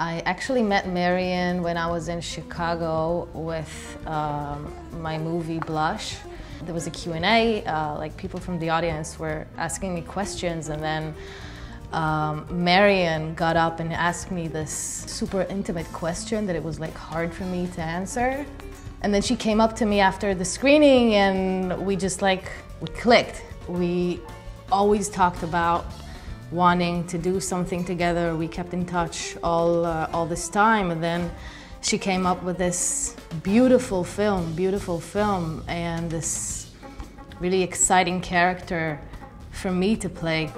I actually met Marion when I was in Chicago with um, my movie Blush. There was a Q&A, uh, like people from the audience were asking me questions and then um, Marion got up and asked me this super intimate question that it was like hard for me to answer. And then she came up to me after the screening and we just like, we clicked. We always talked about wanting to do something together. We kept in touch all, uh, all this time. And then she came up with this beautiful film, beautiful film, and this really exciting character for me to play.